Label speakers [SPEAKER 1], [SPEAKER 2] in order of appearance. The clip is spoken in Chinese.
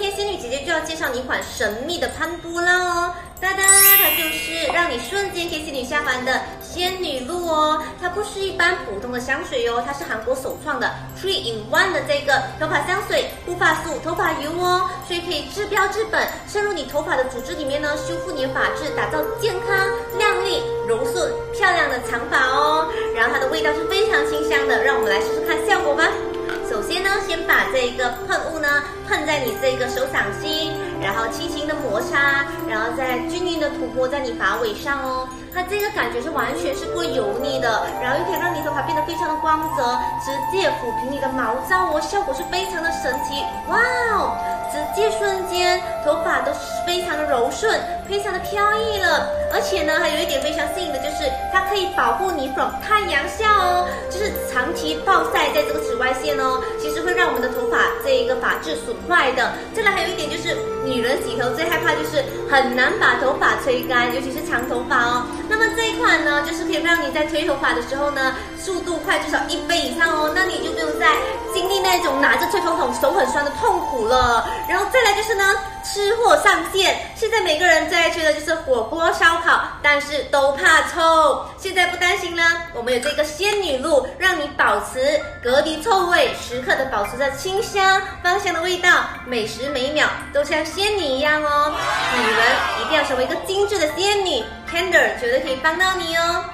[SPEAKER 1] 天仙女姐姐就要介绍你一款神秘的潘多拉哦，哒哒，它就是让你瞬间可以仙女下凡的仙女露哦。它不是一般普通的香水哦，它是韩国首创的 Three in One 的这个头发香水、护发素、头发油哦，所以可以治标治本，深入你头发的组织里面呢，修复你的发质，打造健康、亮丽、柔顺、漂亮的长发哦。然后它的味道是非常清香的，让我们来试试看效果吧。把这一个喷雾呢喷在你这个手掌心，然后轻轻的摩擦，然后再均匀的涂抹在你发尾上哦。它这个感觉是完全是不油腻的，然后又可以让你头发变得非常的光泽，直接抚平你的毛躁哦，效果是非常的神奇，哇哦！直接瞬间头发都是非常的柔顺，非常的飘逸了。而且呢，还有一点非常吸引的就是它保护你 from 太阳下哦，就是长期暴晒在这个紫外线哦，其实会让我们的头发这一个发质损坏的。再来还有一点就是，女人洗头最害怕就是很难把头发吹干，尤其是长头发哦。那么这一款呢，就是可以让你在吹头发的时候呢，速度快至少一倍以上哦，那你就不用再经历那种拿着吹风筒手很酸的痛苦了。然后再来就是呢，吃货上线。现在每个人最爱吃的就是火锅烧烤，但是都怕臭。现在不担心了，我们有这个仙女露，让你保持隔离臭味，时刻的保持着清香芳香的味道，每时每秒都像仙女一样哦。女人一定要成为一个精致的仙女，Candor 绝对可以帮到你哦。